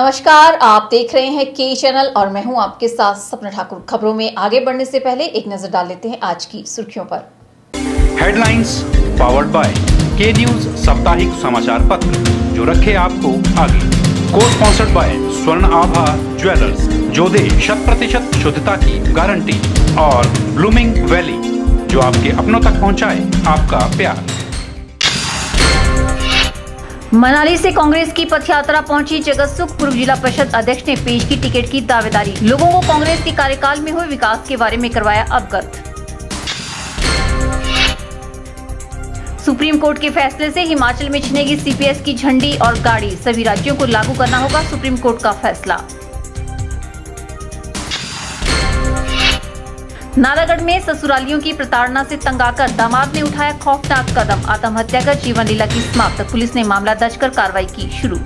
नमस्कार, आप देख रहे हैं के चैनल और मैं हूँ आपके साथ सपना ठाकुर। खबरों में आगे बढ़ने से पहले एक नज़र डाल लेते हैं आज की सुर्खियों पर। Headlines powered by K news साप्ताहिक समाचार पत्र, जो रखे आपको आगे। को स्पॉन्सर्ड बाय स्वर्ण आभा ज्वेलर्स, जो दे शत प्रतिशत शुद्धता की गारंटी, और ब्लूमिंग वैली, जो आपके अपनों तक पहुँचाए आपका प्यार। मनाली से कांग्रेस की पथयात्रा पहुँची जगत सुख पूर्व जिला परिषद अध्यक्ष ने पेश की टिकट की दावेदारी। लोगों को कांग्रेस के कार्यकाल में हुए विकास के बारे में करवाया अवगत। सुप्रीम कोर्ट के फैसले से हिमाचल में छिनेगी सीपीएस की झंडी और गाड़ी। सभी राज्यों को लागू करना होगा सुप्रीम कोर्ट का फैसला। नालागढ़ में ससुरालियों की प्रताड़ना से तंग आकर दामाद ने उठाया खौफनाक कदम। आत्महत्या कर जीवन लीला की समाप्त। पुलिस ने मामला दर्ज कर कार्रवाई की शुरू।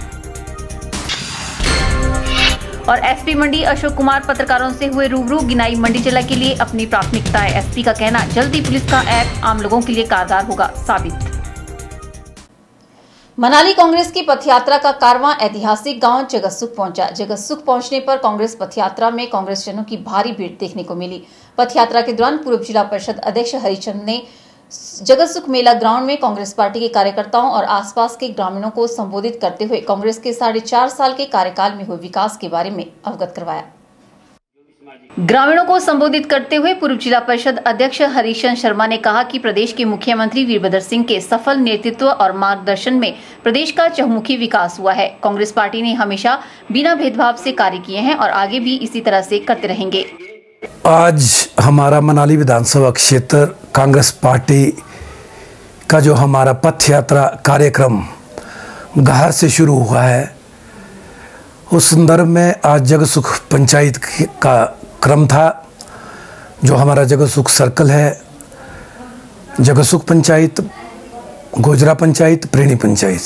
और एसपी मंडी अशोक कुमार पत्रकारों से हुए रूबरू गिनाई मंडी जिला के लिए अपनी प्राथमिकताएँ। एसपी का कहना, जल्दी पुलिस का ऐप आम लोगों के लिए कारगर होगा, साबित। मनाली कांग्रेस की पथयात्रा का कारवां, ऐतिहासिक गाँव जगतसुख पहुँचा। जगतसुख पहुँचने पर कांग्रेस पथयात्रा में कांग्रेस जनों की भारी भीड़ देखने को मिली। पथयात्रा के दौरान पूर्व जिला परिषद अध्यक्ष हरिचंद ने जगत सुख मेला ग्राउंड में कांग्रेस पार्टी के कार्यकर्ताओं और आसपास के ग्रामीणों को संबोधित करते हुए कांग्रेस के साढ़े चार साल के कार्यकाल में हुए विकास के बारे में अवगत करवाया। ग्रामीणों को संबोधित करते हुए पूर्व जिला परिषद अध्यक्ष हरीशन शर्मा ने कहा कि प्रदेश के मुख्यमंत्री वीरभद्र सिंह के सफल नेतृत्व और मार्गदर्शन में प्रदेश का चहुमुखी विकास हुआ है। कांग्रेस पार्टी ने हमेशा बिना भेदभाव से कार्य किए हैं और आगे भी इसी तरह से करते रहेंगे। आज हमारा मनाली विधानसभा क्षेत्र कांग्रेस पार्टी का जो हमारा पथ यात्रा कार्यक्रम गहर से शुरू हुआ है, उस संदर्भ में आज जगसुख पंचायत का क्रम था, जो हमारा जगसुख सर्कल है। जगसुख पंचायत, गोजरा पंचायत, प्रेणी पंचायत।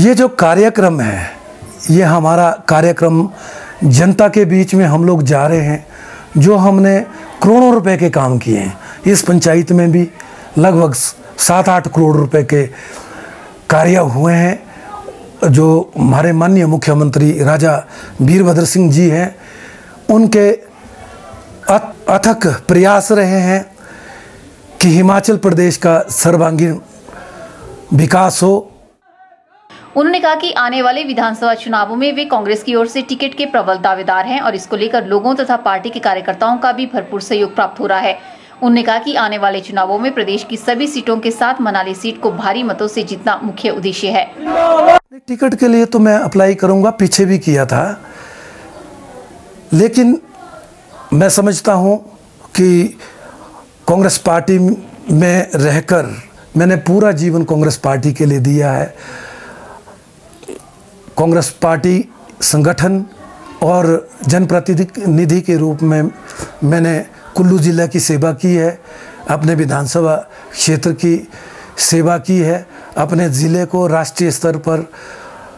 ये जो कार्यक्रम है, ये हमारा कार्यक्रम जनता के बीच में हम लोग जा रहे हैं। जो हमने करोड़ों रुपए के काम किए हैं। इस पंचायत में भी लगभग सात आठ करोड़ रुपए के कार्य हुए हैं। जो हमारे माननीय मुख्यमंत्री राजा वीरभद्र सिंह जी हैं, उनके अथक प्रयास रहे हैं कि हिमाचल प्रदेश का सर्वांगीण विकास हो। उन्होंने कहा कि आने वाले विधानसभा चुनावों में वे कांग्रेस की ओर से टिकट के प्रबल दावेदार हैं और इसको लेकर लोगों तथा पार्टी के कार्यकर्ताओं का भी भरपूर सहयोग प्राप्त हो रहा है। उन्होंने कहा कि आने वाले चुनावों में प्रदेश की सभी सीटों के साथ मनाली सीट को भारी मतों से जीतना मुख्य उद्देश्य है। टिकट के लिए तो मैं अप्लाई करूँगा, पीछे भी किया था। लेकिन मैं समझता हूँ कि कांग्रेस पार्टी में रहकर मैंने पूरा जीवन कांग्रेस पार्टी के लिए दिया है। कांग्रेस पार्टी संगठन और जनप्रतिनिधि के रूप में मैंने कुल्लू ज़िला की सेवा की है, अपने विधानसभा क्षेत्र की सेवा की है, अपने ज़िले को राष्ट्रीय स्तर पर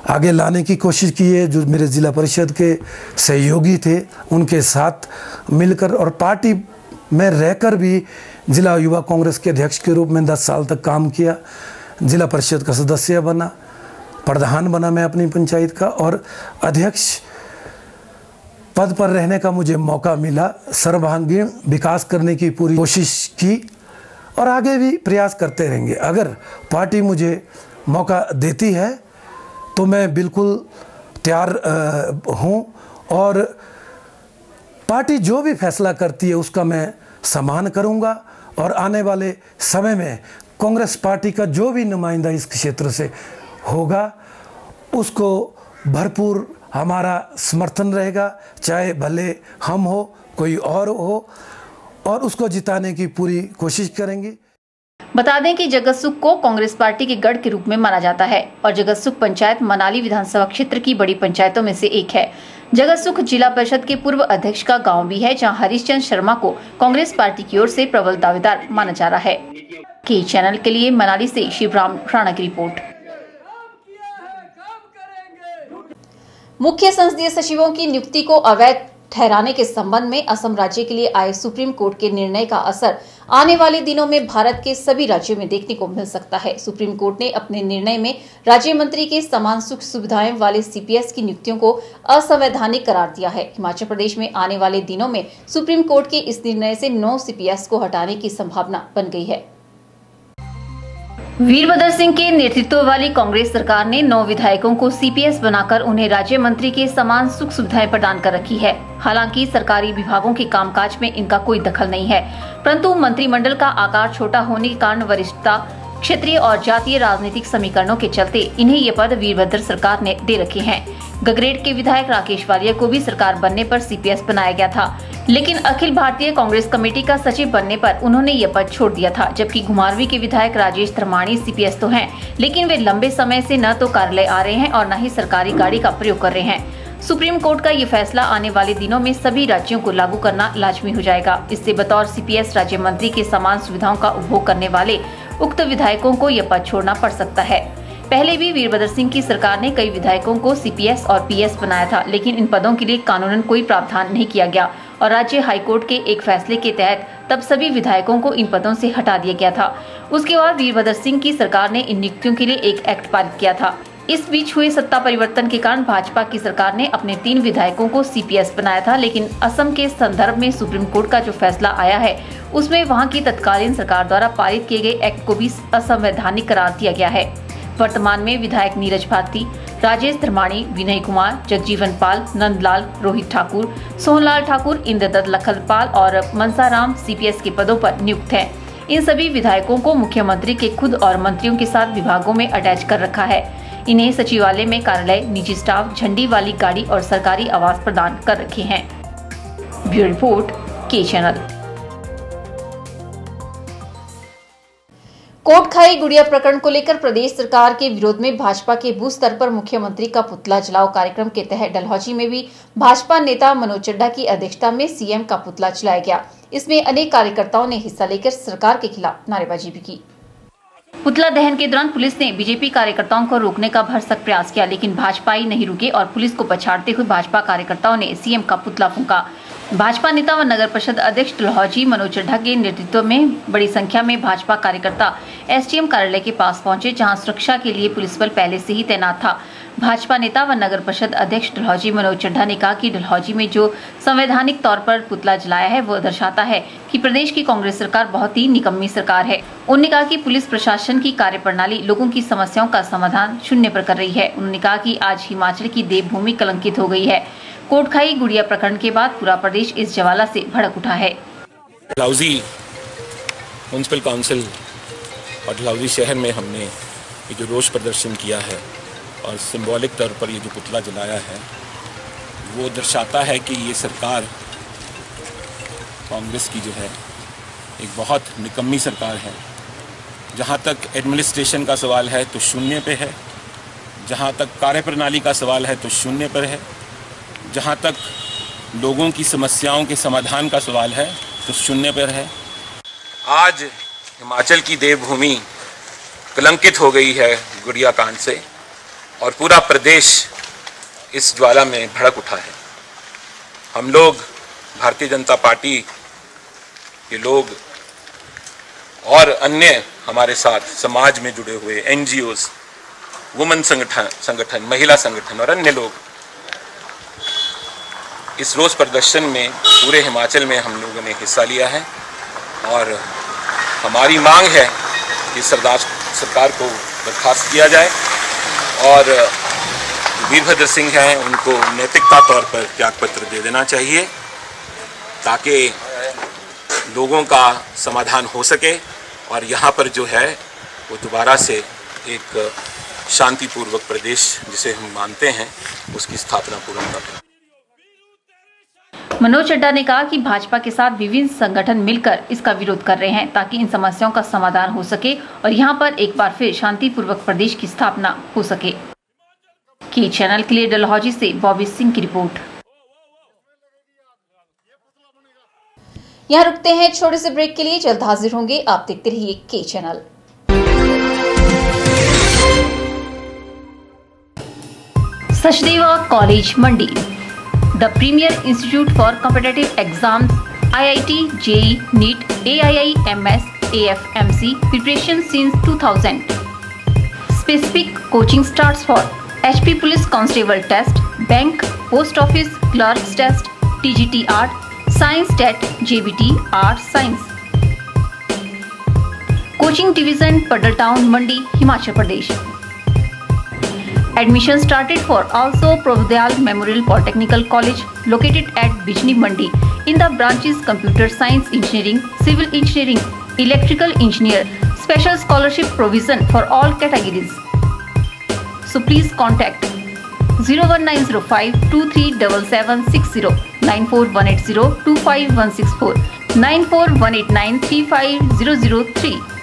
आगे लाने की कोशिश की है, जो मेरे ज़िला परिषद के सहयोगी थे, उनके साथ मिलकर और पार्टी में रहकर भी ज़िला युवा कांग्रेस के अध्यक्ष के रूप में 10 साल तक काम किया, ज़िला परिषद का सदस्य बना। प्रधान बना मैं अपनी पंचायत का और अध्यक्ष पद पर रहने का मुझे मौका मिला। सर्वांगीण विकास करने की पूरी कोशिश की और आगे भी प्रयास करते रहेंगे। अगर पार्टी मुझे मौका देती है तो मैं बिल्कुल तैयार हूँ और पार्टी जो भी फैसला करती है, उसका मैं सम्मान करूँगा और आने वाले समय में कांग्रेस पार्टी का जो भी नुमाइंदा इस क्षेत्र से होगा, उसको भरपूर हमारा समर्थन रहेगा, चाहे भले हम हो, कोई और हो, और उसको जिताने की पूरी कोशिश करेंगे। बता दें कि जगत सुख को कांग्रेस पार्टी के गढ़ के रूप में माना जाता है और जगत सुख पंचायत मनाली विधानसभा क्षेत्र की बड़ी पंचायतों में से एक है। जगत सुख जिला परिषद के पूर्व अध्यक्ष का गाँव भी है, जहाँ हरीशचंद शर्मा को कांग्रेस पार्टी की ओर से प्रबल दावेदार माना जा रहा है। के चैनल के लिए मनाली से शिवराम राणा की रिपोर्ट। मुख्य संसदीय सचिवों की नियुक्ति को अवैध ठहराने के संबंध में असम राज्य के लिए आए सुप्रीम कोर्ट के निर्णय का असर आने वाले दिनों में भारत के सभी राज्यों में देखने को मिल सकता है। सुप्रीम कोर्ट ने अपने निर्णय में राज्य मंत्री के समान सुख सुविधाएँ वाले सीपीएस की नियुक्तियों को असंवैधानिक करार दिया है। हिमाचल प्रदेश में आने वाले दिनों में सुप्रीम कोर्ट के इस निर्णय से नौ सीपीएस को हटाने की संभावना बन गई है। वीरभद्र सिंह के नेतृत्व वाली कांग्रेस सरकार ने नौ विधायकों को सीपीएस बनाकर उन्हें राज्य मंत्री के समान सुख सुविधाएँ प्रदान कर रखी है। हालाँकि सरकारी विभागों के कामकाज में इनका कोई दखल नहीं है, परंतु मंत्रिमंडल का आकार छोटा होने के कारण वरिष्ठता, क्षेत्रीय और जातीय राजनीतिक समीकरणों के चलते इन्हें ये पद वीरभद्र सरकार ने दे रखे हैं। गगरेट के विधायक राकेश वालिया को भी सरकार बनने पर सीपीएस बनाया गया था। लेकिन अखिल भारतीय कांग्रेस कमेटी का सचिव बनने पर उन्होंने ये पद छोड़ दिया था, जबकि घुमारवी के विधायक राजेश धर्माणी सीपीएस तो हैं, लेकिन वे लंबे समय से न तो कार्यालय आ रहे हैं और न ही सरकारी गाड़ी का प्रयोग कर रहे हैं। सुप्रीम कोर्ट का ये फैसला आने वाले दिनों में सभी राज्यों को लागू करना लाजमी हो जाएगा। इससे बतौर सीपीएस राज्य मंत्री के समान सुविधाओं का उपभोग करने वाले उक्त विधायकों को यह पद छोड़ना पड़ सकता है। पहले भी वीरभद्र सिंह की सरकार ने कई विधायकों को सीपीएस और पीएस बनाया था, लेकिन इन पदों के लिए कानूनन कोई प्रावधान नहीं किया गया और राज्य हाईकोर्ट के एक फैसले के तहत तब सभी विधायकों को इन पदों से हटा दिया गया था। उसके बाद वीरभद्र सिंह की सरकार ने इन नियुक्तियों के लिए एक एक्ट पारित किया था। इस बीच हुए सत्ता परिवर्तन के कारण भाजपा की सरकार ने अपने तीन विधायकों को सीपीएस बनाया था, लेकिन असम के संदर्भ में सुप्रीम कोर्ट का जो फैसला आया है, उसमें वहाँ की तत्कालीन सरकार द्वारा पारित किए गए एक्ट को भी असंवैधानिक करार दिया गया है। वर्तमान में विधायक नीरज भारती, राजेश धर्माणी, विनय कुमार, जगजीवन पाल, नंदलाल, रोहित ठाकुर, सोहनलाल ठाकुर, इंद्रदत्त लखनपाल और मनसाराम सीपीएस के पदों पर नियुक्त हैं। इन सभी विधायकों को मुख्यमंत्री के खुद और मंत्रियों के साथ विभागों में अटैच कर रखा है। इन्हें सचिवालय में कार्यालय, निजी स्टाफ, झंडी वाली गाड़ी और सरकारी आवास प्रदान कर रखे हैं। Bureau report, K channel. Kotkhai Gudiya प्रकरण को लेकर प्रदेश सरकार के विरोध में भाजपा के बूथ स्तर पर मुख्यमंत्री का पुतला जलाओ कार्यक्रम के तहत डलहौजी में भी भाजपा नेता मनोज चड्डा की अध्यक्षता में सीएम का पुतला जलाया गया। इसमें अनेक कार्यकर्ताओं ने हिस्सा लेकर सरकार के खिलाफ नारेबाजी भी की। पुतला दहन के दौरान पुलिस ने बीजेपी कार्यकर्ताओं को रोकने का भरसक प्रयास किया, लेकिन भाजपा ही नहीं रुके और पुलिस को पछाड़ते हुए भाजपा कार्यकर्ताओं ने सीएम का पुतला फूका। भाजपा नेता व नगर परिषद अध्यक्ष डलहौजी मनोज चड्ढा के नेतृत्व में बड़ी संख्या में भाजपा कार्यकर्ता एसडीएम कार्यालय के पास पहुँचे, जहाँ सुरक्षा के लिए पुलिस बल पहले से ही तैनात था। भाजपा नेता व नगर परिषद अध्यक्ष डलहौजी मनोज चड्ढा ने कहा कि डलहौजी में जो संवैधानिक तौर पर पुतला जलाया है, वो दर्शाता है कि प्रदेश की कांग्रेस सरकार बहुत ही निकम्मी सरकार है। उन्होंने कहा कि पुलिस प्रशासन की कार्यप्रणाली लोगों की समस्याओं का समाधान शून्य पर कर रही है। उन्होंने कहा कि आज हिमाचल की देवभूमि कलंकित हो गई है। कोटखाई गुड़िया प्रकरण के बाद पूरा प्रदेश इस ज्वाला से भड़क उठा है। म्यूनसिपल काउंसिल और डलहौजी शहर में हमने ये जो रोष प्रदर्शन किया है और सिंबॉलिक तौर पर ये जो पुतला जलाया है, वो दर्शाता है कि ये सरकार कांग्रेस की जो है, एक बहुत निकम्मी सरकार है। जहाँ तक एडमिनिस्ट्रेशन का सवाल है तो शून्य पे है। जहाँ तक कार्यप्रणाली का सवाल है तो शून्य पर है। जहाँ तक लोगों की समस्याओं के समाधान का सवाल है तो शून्य पर है। आज हिमाचल की देवभूमि कलंकित हो गई है गुड़िया कांड से और पूरा प्रदेश इस ज्वाला में भड़क उठा है। हम लोग, भारतीय जनता पार्टी के लोग और अन्य हमारे साथ समाज में जुड़े हुए एन जी वुमन संगठन संगठन, महिला संगठन और अन्य लोग इस रोज़ प्रदर्शन में, पूरे हिमाचल में हम लोगों ने हिस्सा लिया है और हमारी मांग है कि सरदार, सरकार को बर्खास्त किया जाए और वीरभद्र सिंह हैं, उनको नैतिकता तौर पर त्यागपत्र दे देना चाहिए ताकि लोगों का समाधान हो सके और यहाँ पर जो है, वो दोबारा से एक शांतिपूर्वक प्रदेश जिसे हम मानते हैं, उसकी स्थापना पूर्ण कर मनोज चड्डा ने कहा कि भाजपा के साथ विभिन्न संगठन मिलकर इसका विरोध कर रहे हैं ताकि इन समस्याओं का समाधान हो सके और यहाँ पर एक बार फिर शांतिपूर्वक प्रदेश की स्थापना हो सके। की चैनल के लिए डलहौजी से बॉबी सिंह की रिपोर्ट। यहाँ रुकते हैं छोटे से ब्रेक के लिए जल्द हाजिर होंगे आप देखते रहिए K channel. Sachdeva college Mandi. the premier institute for competitive exams IIT, JEE, NEET, AIIMS, AFMC preparation since 2000. Specific coaching starts for HP Police Constable Test, Bank, Post Office Clerks Test, TGT Art, Science TET, JBT Art Science. Coaching Division, Padaltown, Mandi, Himachal Pradesh. Admission started for also Providyal Memorial Polytechnical College located at Bijni Mandi in the branches Computer Science Engineering, Civil Engineering, Electrical Engineer, special scholarship provision for all categories. So please contact 01905 237760 94180 25164 94189 35003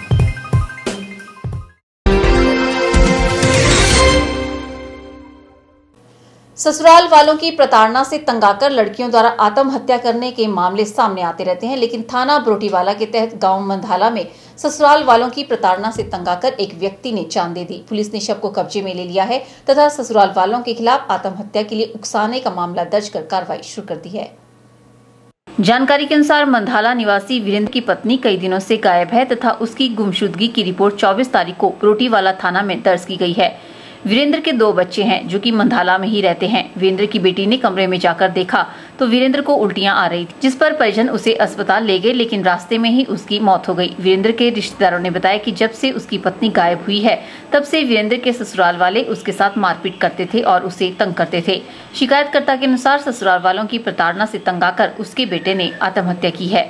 ससुराल वालों की प्रताड़ना से तंगाकर लड़कियों द्वारा आत्महत्या करने के मामले सामने आते रहते हैं, लेकिन थाना ब्रोटीवाला के तहत गाँव मंधाला में ससुराल वालों की प्रताड़ना से तंगाकर एक व्यक्ति ने जान दे दी। पुलिस ने शव को कब्जे में ले लिया है तथा ससुराल वालों के खिलाफ आत्महत्या के लिए उकसाने का मामला दर्ज कर कार्रवाई शुरू कर दी है। जानकारी के अनुसार मंधाला निवासी वीरेंद्र की पत्नी कई दिनों से गायब है तथा उसकी गुमशुदगी की रिपोर्ट 24 तारीख को रोटीवाला थाना में दर्ज की गई है। वीरेंद्र के दो बच्चे हैं, जो कि मंधाला में ही रहते हैं। वीरेंद्र की बेटी ने कमरे में जाकर देखा तो वीरेंद्र को उल्टियाँ आ रही थी, जिस पर परिजन उसे अस्पताल ले गए, लेकिन रास्ते में ही उसकी मौत हो गई। वीरेंद्र के रिश्तेदारों ने बताया कि जब से उसकी पत्नी गायब हुई है, तब से वीरेंद्र के ससुराल वाले उसके साथ मारपीट करते थे और उसे तंग करते थे। शिकायतकर्ता के अनुसार ससुराल वालों की प्रताड़ना से तंग आकर उसके बेटे ने आत्महत्या की है।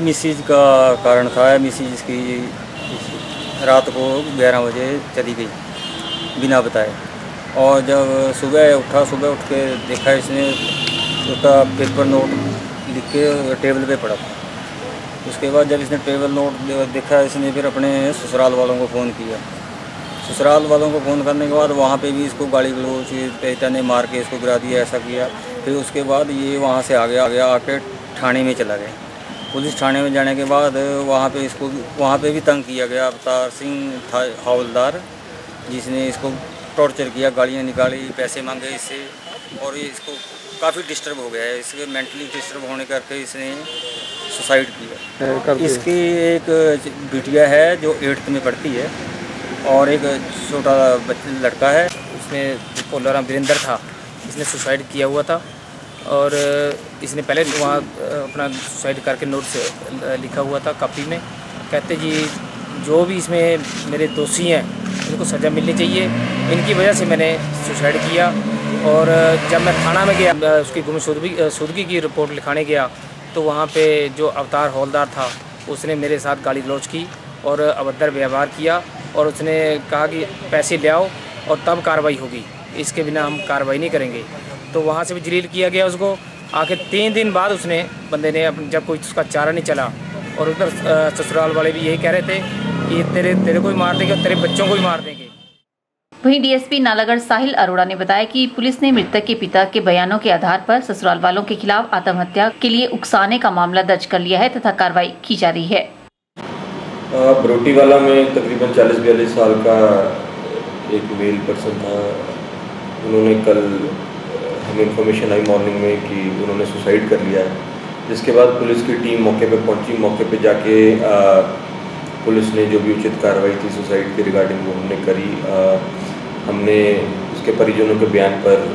मिसिज का कारण था मिसिज की रात को ग्यारह बजे चली गई। बिना बताए। और जब सुबह उठा, सुबह उठ के देखा इसने, उसका पेपर नोट लिख के टेबल पे पड़ा था। उसके बाद जब इसने टेबल नोट देखा, इसने फिर अपने ससुराल वालों को फ़ोन किया। ससुराल वालों को फ़ोन करने के बाद वहाँ पे भी इसको गाली गलोच पहचा ने मार के इसको गिरा दिया, ऐसा किया। फिर उसके बाद ये वहाँ से आ गया आ गया आके थाने में चला गया। पुलिस थाने में जाने के बाद वहाँ पे इसको वहाँ पे भी तंग किया गया। अवतार सिंह था, हवलदार। जिसने इसको टॉर्चर किया गाड़ियाँ निकाली पैसे मांगे इससे और ये इसको काफ़ी डिस्टर्ब हो गया है। इसके मेंटली डिस्टर्ब होने करके इसने सुसाइड किया। इसकी एक बिटिया है जो एट्थ में पढ़ती है और एक छोटा लड़का है। उसमें कोलाराम वीरेंद्र था। इसने सुसाइड किया हुआ था और इसने पहले वहाँ अपना सुसाइड करके नोट्स लिखा हुआ था कापी में। कहते जी जो भी इसमें मेरे दोषी हैं उनको सज़ा मिलनी चाहिए। इनकी वजह से मैंने सुसाइड किया और जब मैं थाना में गया उसकी गुमशुदगी शुदगी की रिपोर्ट लिखाने गया तो वहाँ पे जो अवतार हौलदार था, उसने मेरे साथ गाली गलौज की और अभद्र व्यवहार किया और उसने कहा कि पैसे ले आओ और तब कार्रवाई होगी। इसके बिना हम कार्रवाई नहीं करेंगे। तो वहाँ से भी जलील किया गया उसको। आखिर तीन दिन बाद उसने, बंदे ने जब कोई उसका चारा नहीं चला और उधर ससुराल वाले भी यही कह रहे थे कि तेरे तेरे को ही मार देंगे और तेरे बच्चों को भी मार देंगे। वहीं डीएसपी नालागढ़ साहिल अरोड़ा ने बताया कि पुलिस ने मृतक के पिता के बयानों के आधार पर ससुराल वालों के खिलाफ आत्महत्या के लिए उकसाने का मामला दर्ज कर लिया है तथा कार्रवाई की जा रही है। वाला में तकरीबन 40-42 साल का एक मेल पर्सन था। उन्होंने कल हमें इन्फॉर्मेशन आई मॉर्निंग में कि उन्होंने सुसाइड कर लिया। है जिसके बाद पुलिस की टीम मौके पे पहुँची। मौके पर जाके आ, पुलिस ने जो भी उचित कार्रवाई थी सुसाइड के रिगार्डिंग वो हमने करी। आ, हमने उसके परिजनों के बयान पर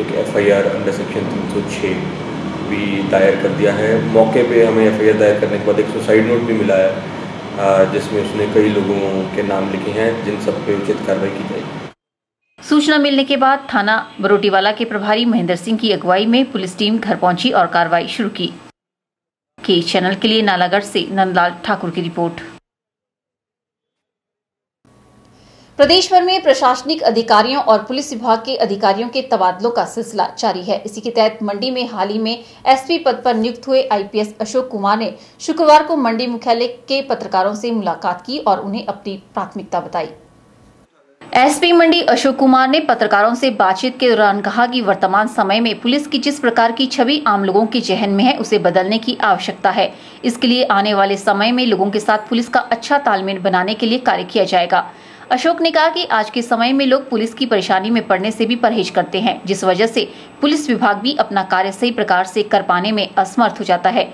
एक एफआईआर अंडर सेक्शन तीन सौ छः भी दायर कर दिया है। मौके पे हमें एफआईआर दायर करने के बाद एक सुसाइड नोट भी मिला है जिसमें उसने कई लोगों के नाम लिखे हैं जिन सब पे उचित कार्रवाई की जाएगी। सूचना मिलने के बाद थाना बरोटीवाला के प्रभारी महेंद्र सिंह की अगुवाई में पुलिस टीम घर पहुँची और कार्रवाई शुरू की। के चैनल के लिए नालागढ़ से नंदलाल ठाकुर की रिपोर्ट। प्रदेश भर में प्रशासनिक अधिकारियों और पुलिस विभाग के अधिकारियों के तबादलों का सिलसिला जारी है। इसी के तहत मंडी में हाल ही में एसपी पद पर नियुक्त हुए आईपीएस अशोक कुमार ने शुक्रवार को मंडी मुख्यालय के पत्रकारों से मुलाकात की और उन्हें अपनी प्राथमिकता बताई। एसपी मंडी अशोक कुमार ने पत्रकारों से बातचीत के दौरान कहा कि वर्तमान समय में पुलिस की जिस प्रकार की छवि आम लोगों के जहन में है, उसे बदलने की आवश्यकता है। इसके लिए आने वाले समय में लोगों के साथ पुलिस का अच्छा तालमेल बनाने के लिए कार्य किया जाएगा। अशोक ने कहा कि आज के समय में लोग पुलिस की परेशानी में पड़ने से भी परहेज करते हैं, जिस वजह से पुलिस विभाग भी अपना कार्य सही प्रकार से कर पाने में असमर्थ हो जाता है।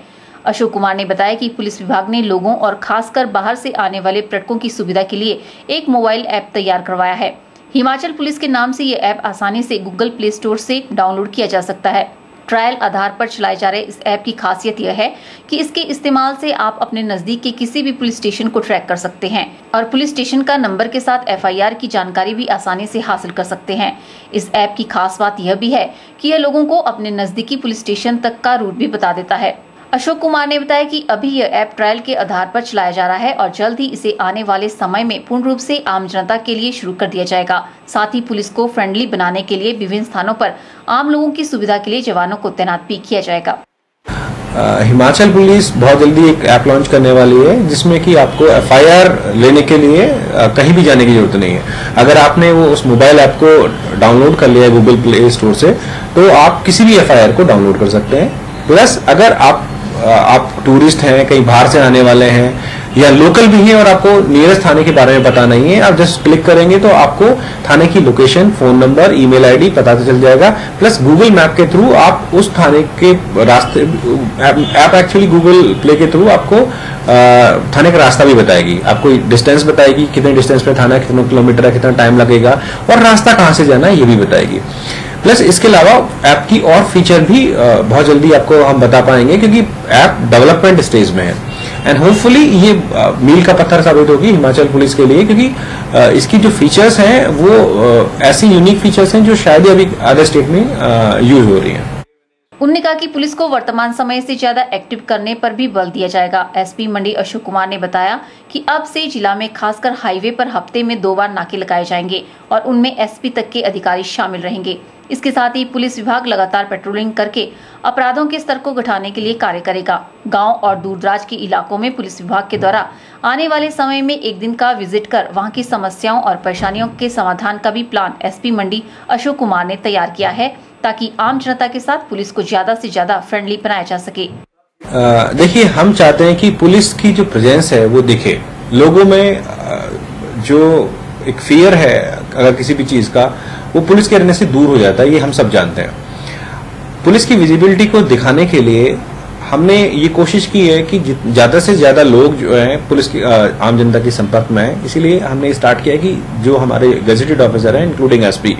अशोक कुमार ने बताया कि पुलिस विभाग ने लोगों और खासकर बाहर से आने वाले पर्यटकों की सुविधा के लिए एक मोबाइल ऐप तैयार करवाया है। हिमाचल पुलिस के नाम से ये ऐप आसानी से गूगल प्ले स्टोर से डाउनलोड किया जा सकता है। ट्रायल आधार पर चलाए जा रहे इस ऐप की खासियत यह है कि इसके इस्तेमाल से आप अपने नज़दीक के किसी भी पुलिस स्टेशन को ट्रैक कर सकते हैं और पुलिस स्टेशन का नंबर के साथ एफआईआर की जानकारी भी आसानी से हासिल कर सकते हैं। इस ऐप की खास बात यह भी है कि यह लोगों को अपने नजदीकी पुलिस स्टेशन तक का रूट भी बता देता है। अशोक कुमार ने बताया कि अभी यह ऐप ट्रायल के आधार पर चलाया जा रहा है और जल्द ही इसे आने वाले समय में पूर्ण रूप से आम जनता के लिए शुरू कर दिया जाएगा। साथ ही पुलिस को फ्रेंडली बनाने के लिए विभिन्न स्थानों पर आम लोगों की सुविधा के लिए जवानों को तैनात भी किया जाएगा। हिमाचल पुलिस बहुत जल्दी एक ऐप लॉन्च करने वाली है, जिसमें कि आपको एफआईआर लेने के लिए कहीं भी जाने की ज़रूरत नहीं है। अगर आपने वो उस मोबाइल ऐप को डाउनलोड कर लिया है गूगल प्ले स्टोर से तो आप किसी भी एफआईआर को डाउनलोड कर सकते हैं। प्लस अगर आप आप टूरिस्ट हैं, कहीं बाहर से आने वाले हैं, या लोकल भी हैं और आपको नियरेस्ट थाने के बारे में पता नहीं है, आप जस्ट क्लिक करेंगे तो आपको थाने की location phone number email ID पता चल जाएगा प्लस गूगल मैप के थ्रू आप उस थाने के रास्ते ऐप एक्चुअली गूगल प्ले के थ्रू आपको थाने का रास्ता भी बताएगी। आपको डिस्टेंस बताएगी, कितने डिस्टेंस पे थाना, कितना किलोमीटर है, कितना टाइम लगेगा, और रास्ता कहाँ से जाना है, ये भी बताएगी। प्लस इसके अलावा ऐप की और फीचर भी बहुत जल्दी आपको हम बता पाएँगे क्योंकि ऐप डेवलपमेंट स्टेज में है। एंड होपफुली ये मील का पत्थर साबित होगी हिमाचल पुलिस के लिए क्योंकि इसकी जो फीचर्स हैं, वो ऐसी यूनिक फीचर्स हैं जो शायद अभी अदर स्टेट में यूज़ हो रही हैं। उन्होंने कहा कि पुलिस को वर्तमान समय से ज़्यादा एक्टिव करने पर भी बल दिया जाएगा। एसपी मंडी अशोक कुमार ने बताया कि अब से जिला में खासकर हाईवे पर हफ़्ते में दो बार नाके लगाए जाएँगे और उनमें एसपी तक के अधिकारी शामिल रहेंगे। इसके साथ ही पुलिस विभाग लगातार पेट्रोलिंग करके अपराधों के स्तर को घटाने के लिए कार्य करेगा। गाँव और दूरदराज के इलाकों में पुलिस विभाग के द्वारा आने वाले समय में एक दिन का विज़िट कर वहाँ की समस्याओं और परेशानियों के समाधान का भी प्लान एसपी मंडी अशोक कुमार ने तैयार किया है, ताकि आम जनता के साथ पुलिस को ज़्यादा से ज़्यादा फ्रेंडली बनाया जा सके। देखिए, हम चाहते हैं कि पुलिस की जो प्रेजेंस है, वो दिखे। लोगों में जो एक फियर है, अगर किसी भी चीज़ का वो पुलिस के रहने से दूर हो जाता है, ये हम सब जानते हैं। पुलिस की विजिबिलिटी को दिखाने के लिए हमने ये कोशिश की है कि ज़्यादा से ज़्यादा लोग जो है पुलिस की आम जनता के संपर्क में है। इसीलिए हमने स्टार्ट किया कि जो हमारे गजेटेड ऑफिसर हैं इंक्लूडिंग एसपी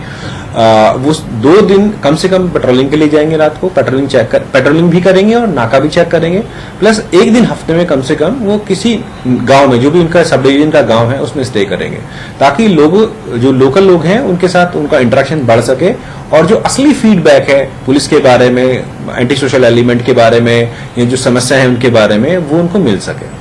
वो दो दिन कम से कम पेट्रोलिंग के लिए जाएँगे रात को पेट्रोलिंग चेक कर पेट्रोलिंग भी करेंगे और नाका भी चेक करेंगे। प्लस एक दिन हफ़्ते में कम से कम वो किसी गाँव में, जो भी उनका सब डिवीज़न का गाँव है, उसमें स्टे करेंगे। ताकि लोग, जो लोकल लोग हैं, उनके साथ उनका इंटरेक्शन बढ़ सके और जो असली फीडबैक है पुलिस के बारे में एंटी सोशल एलिमेंट के बारे में, या जो समस्या है उनके बारे में, वो उनको मिल सके।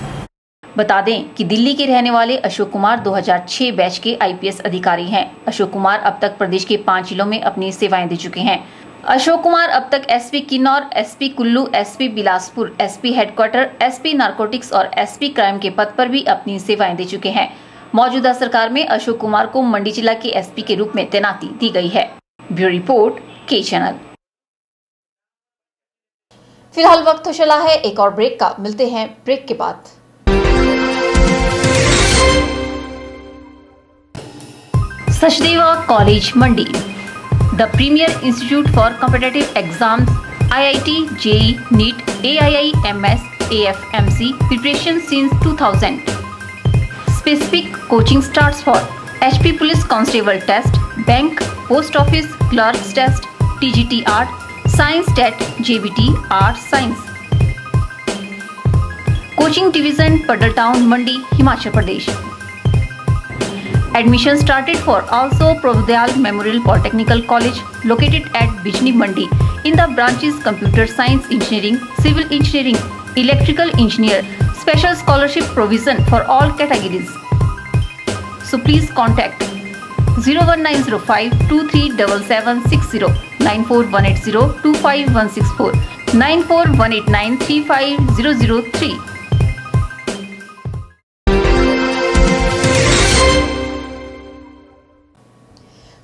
बता दें कि दिल्ली के रहने वाले अशोक कुमार 2006 बैच के आईपीएस अधिकारी हैं। अशोक कुमार अब तक प्रदेश के पाँच जिलों में अपनी सेवाएँ दे चुके हैं। अशोक कुमार अब तक SP Kinnaur, SP Kullu, SP Bilaspur, SP headquarters, SP narcotics और एसपी क्राइम के पद पर भी अपनी सेवाएँ दे चुके हैं। मौजूदा सरकार में अशोक कुमार को मंडी जिला के एसपी के रूप में तैनाती दी गई है। Bureau report, K channel. फ़िलहाल वक्त तो चला है, एक और ब्रेक का। मिलते हैं ब्रेक के बाद। Sachdeva college, Mandi. The premier institute for competitive exam I I T JEE NEET A I I M S A F M C preparation since two thousand specific coaching start for H P police constable test bank post office clerk test T G T R science TET J B T R science coaching division Paddal town Mandi Himachal Pradesh Admission started for also Providyal Memorial Polytechnical College located at Bijni Mandi in the branches Computer Science Engineering, Civil Engineering, Electrical Engineer, special scholarship provision for all categories. So please contact 01905 237760 94180 25164 94189 35003.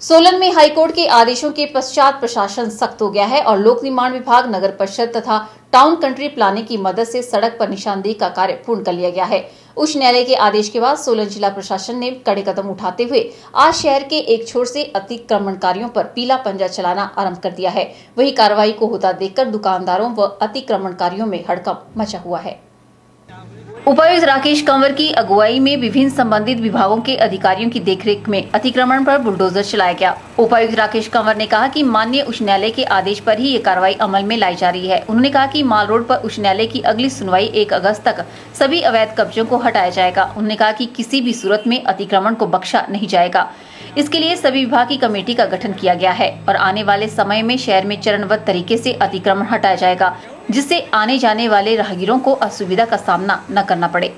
Solan में high court के आदेशों के पश्चात प्रशासन सख्त हो गया है और लोक निर्माण विभाग, नगर परिषद तथा टाउन कंट्री प्लानिंग की मदद से सड़क पर निशानदेही का कार्य पूर्ण कर लिया गया है। उच्च न्यायालय के आदेश के बाद सोलन जिला प्रशासन ने कड़े कदम उठाते हुए आज शहर के एक छोर से अतिक्रमणकारियों पर पीला पंजा चलाना आरंभ कर दिया है। वही कार्रवाई को होता देखकर दुकानदारों व अतिक्रमणकारियों में हड़कंप मचा हुआ है। उपायुक्त राकेश कंवर की अगुवाई में विभिन्न संबंधित विभागों के अधिकारियों की देखरेख में अतिक्रमण पर बुलडोजर चलाया गया। उपायुक्त राकेश कंवर ने कहा कि माननीय उच्च न्यायालय के आदेश पर ही ये कार्रवाई अमल में लाई जा रही है। उन्होंने कहा कि माल रोड पर उच्च न्यायालय की अगली सुनवाई एक अगस्त तक सभी अवैध कब्जों को हटाया जाएगा। उन्होंने कहा कि किसी भी सूरत में अतिक्रमण को बख्शा नहीं जाएगा। इसके लिए सभी विभाग की कमेटी का गठन किया गया है और आने वाले समय में शहर में चरणबद्ध तरीके से अतिक्रमण हटाया जाएगा। जिससे आने जाने वाले राहगीरों को असुविधा का सामना न करना पड़े।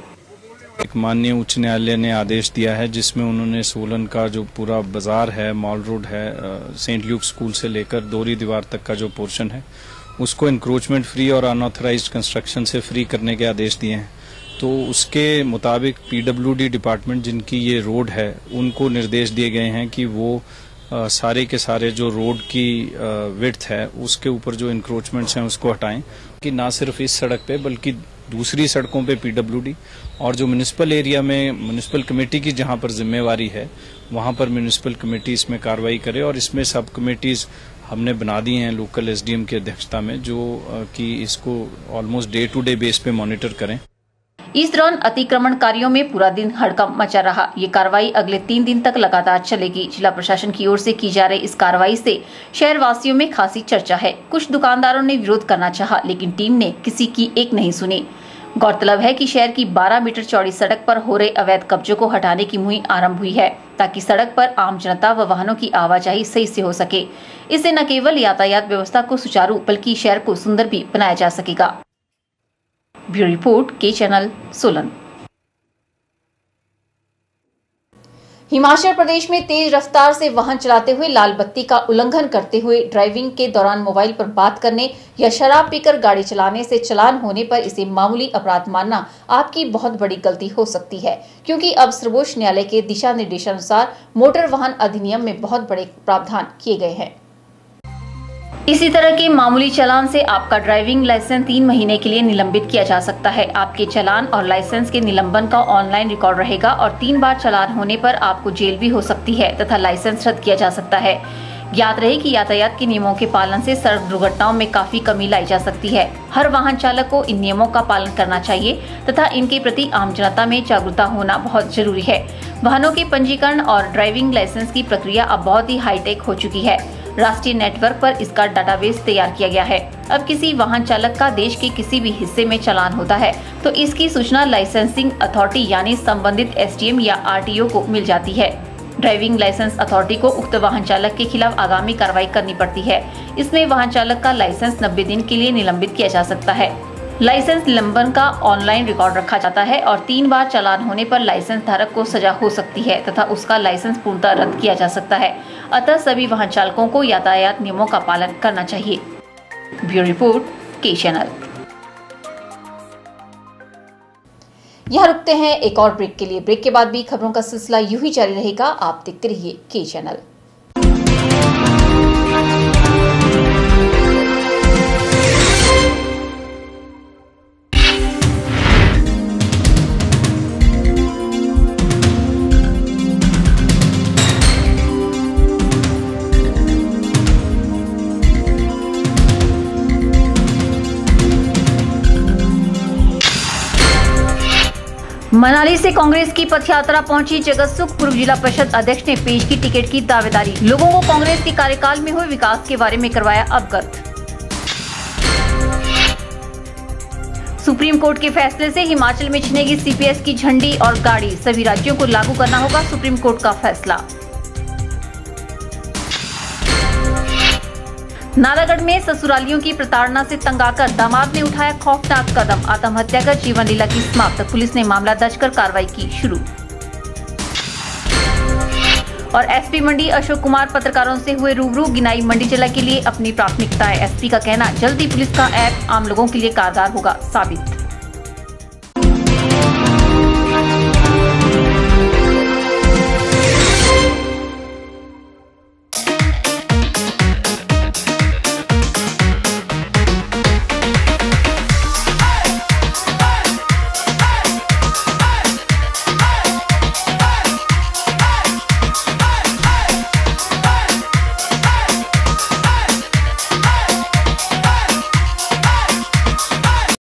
एक माननीय उच्च न्यायालय ने आदेश दिया है, जिसमें उन्होंने सोलन का जो पूरा बाज़ार है, मॉल रोड है सेंट ल्यूक स्कूल से लेकर दोरी दीवार तक का जो पोर्शन है, उसको इंक्रोचमेंट फ्री और अनऑथराइज कंस्ट्रक्शन से फ्री करने के आदेश दिए हैं। तो उसके मुताबिक पीडब्ल्यूडी डिपार्टमेंट जिनकी ये रोड है, उनको निर्देश दिए गए हैं कि वो सारे के सारे जो रोड की विड्थ है, उसके ऊपर जो इंक्रोचमेंट्स हैं, उसको हटाएँ कि ना सिर्फ़ इस सड़क पे, बल्कि दूसरी सड़कों पे पीडब्ल्यूडी और जो म्यूनिसिपल एरिया में म्यूनिसिपल कमेटी की जहाँ पर जिम्मेवारी है, वहाँ पर म्यूनिसिपल कमेटी इसमें कार्रवाई करे और इसमें सब कमेटीज हमने बना दी हैं लोकल एसडीएम की अध्यक्षता में, जो कि इसको almost day to day base पे मॉनिटर करें। इस दौरान अतिक्रमणकारियों में पूरा दिन हड़कंप मचा रहा। ये कार्रवाई अगले तीन दिन तक लगातार चलेगी। जिला प्रशासन की ओर से की जा रही इस कार्रवाई से शहर वासियों में खासी चर्चा है। कुछ दुकानदारों ने विरोध करना चाहा, लेकिन टीम ने किसी की एक नहीं सुनी। गौरतलब है कि शहर की 12 मीटर चौड़ी सड़क पर हो रहे अवैध कब्जों को हटाने की मुहिम आरंभ हुई है, ताकि सड़क पर आम जनता व वाहनों की आवाजाही सही से हो सके। इससे न केवल यातायात व्यवस्था को सुचारू, बल्कि शहर को सुंदर भी बनाया जा सकेगा। Bureau report, K channel, Solan. Himachal Pradesh में तेज रफ्तार से वाहन चलाते हुए लाल बत्ती का उल्लंघन करते हुए ड्राइविंग के दौरान मोबाइल पर बात करने या शराब पीकर गाड़ी चलाने से चलान होने पर इसे मामूली अपराध मानना आपकी बहुत बड़ी गलती हो सकती है, क्योंकि अब सर्वोच्च न्यायालय के दिशा निर्देशानुसार मोटर वाहन अधिनियम में बहुत बड़े प्रावधान किए गए हैं। इसी तरह के मामूली चलान से आपका ड्राइविंग लाइसेंस तीन महीने के लिए निलंबित किया जा सकता है। आपके चलान और लाइसेंस के निलंबन का ऑनलाइन रिकॉर्ड रहेगा और तीन बार चलान होने पर आपको जेल भी हो सकती है तथा लाइसेंस रद्द किया जा सकता है। ज्ञात रहे कि यातायात के नियमों के पालन से सड़क दुर्घटनाओं में काफ़ी कमी लाई जा सकती है। हर वाहन चालक को इन नियमों का पालन करना चाहिए तथा इनके प्रति आम जनता में जागरूकता होना बहुत ज़रूरी है। वाहनों के पंजीकरण और ड्राइविंग लाइसेंस की प्रक्रिया अब बहुत ही हाईटेक हो चुकी है। राष्ट्रीय नेटवर्क पर इसका डाटाबेस तैयार किया गया है। अब किसी वाहन चालक का देश के किसी भी हिस्से में चलान होता है तो इसकी सूचना लाइसेंसिंग अथॉरिटी यानी संबंधित एसडीएम या आरटीओ को मिल जाती है। ड्राइविंग लाइसेंस अथॉरिटी को उक्त वाहन चालक के खिलाफ आगामी कार्रवाई करनी पड़ती है। इसमें वाहन चालक का लाइसेंस 90 दिन के लिए निलंबित किया जा सकता है। लाइसेंस निलंबन का ऑनलाइन रिकॉर्ड रखा जाता है और तीन बार चालान होने पर लाइसेंस धारक को सजा हो सकती है तथा उसका लाइसेंस पूर्णतः रद्द किया जा सकता है। अतः सभी वाहन चालकों को यातायात नियमों का पालन करना चाहिए। Bureau report, K channel. यहाँ रुकते हैं, एक और ब्रेक के लिए। ब्रेक के बाद भी खबरों का सिलसिला यूँ ही जारी रहेगा। आप देखते रहिए, के चैनल। मनाली से कांग्रेस की पथयात्रा पहुँची जगत सुख पूर्व जिला परिषद अध्यक्ष ने पेश की टिकट की दावेदारी। लोगों को कांग्रेस के कार्यकाल में हुए विकास के बारे में करवाया अवगत। सुप्रीम कोर्ट के फैसले से हिमाचल में छिनेगी सीपीएस की झंडी और गाड़ी। सभी राज्यों को लागू करना होगा सुप्रीम कोर्ट का फैसला। नालागढ़ में ससुरालियों की प्रताड़ना से तंग आकर दामाद ने उठाया खौफनाक कदम। आत्महत्या कर जीवन लीला की समाप्त। पुलिस ने मामला दर्ज कर कार्रवाई की शुरू। और एसपी मंडी अशोक कुमार पत्रकारों से हुए रूबरू गिनाई मंडी जिला के लिए अपनी प्राथमिकताएँ। एसपी का कहना, जल्दी पुलिस का ऐप आम लोगों के लिए कारगर होगा, साबित।